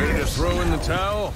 Ready to throw in the towel?